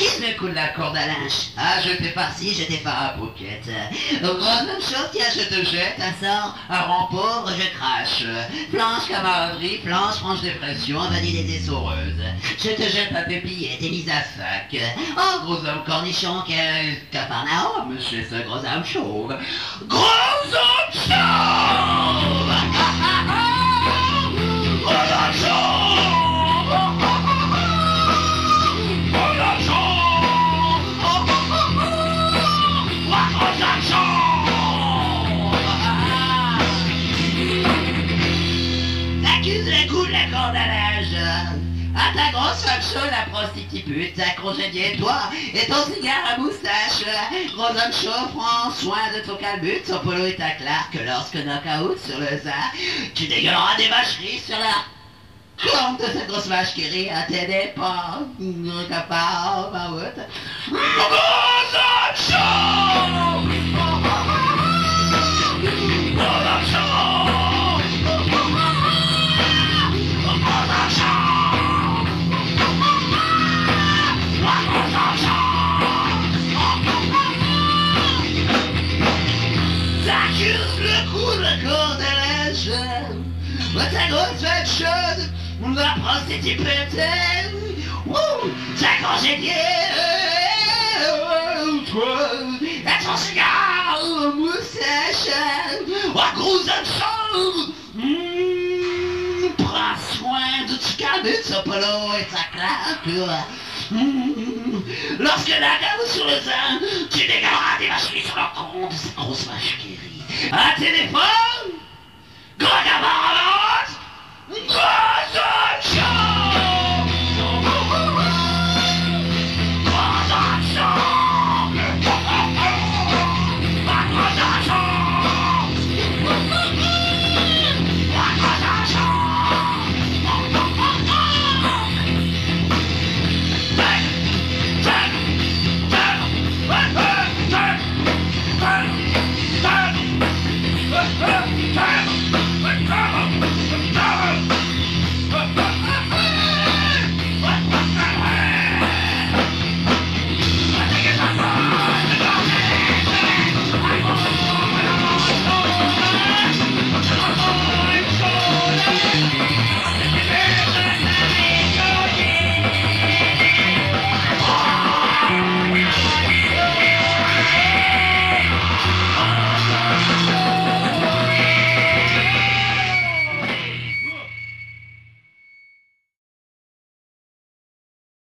qui me coule la corde à linge? Ah, je t'ai farci, je t'ai fait un bouquet. Grande chose, tiens, je te jette un sort, un rang pauvre, je crache. Planche camaraderie, planche franche dépression, vanille des essoreuses. Je te jette à tes billets, t'es mise à sac. Oh, gros homme cornichon, quel cafarnaum, monsieur ce gros homme chauve. Gros homme chauve T'accuses le coup de la corde à à ta grosse femme chaude, la prostitute, ta congédié, toi, et ton cigare à moustache. Gros homme chaud, prends soin de ton calbut, ton polo à clair que lorsque knockout sur le zar, tu dégueuleras des vacheries sur la corne de cette grosse vache qui rit à tes dépens. Capable, ma route. Ta grosse fête chaude, on va prostituer peut-être. Ouh, ta congédiée, toi, à ton cigare, moustache, oh, gros homme prends soin de ton calme, son polo et ta claque. Mmh. Lorsque la gamme sur le sein, tu dégageras des vacheries sur leur compte, cette grosse vache qui rit. Un téléphone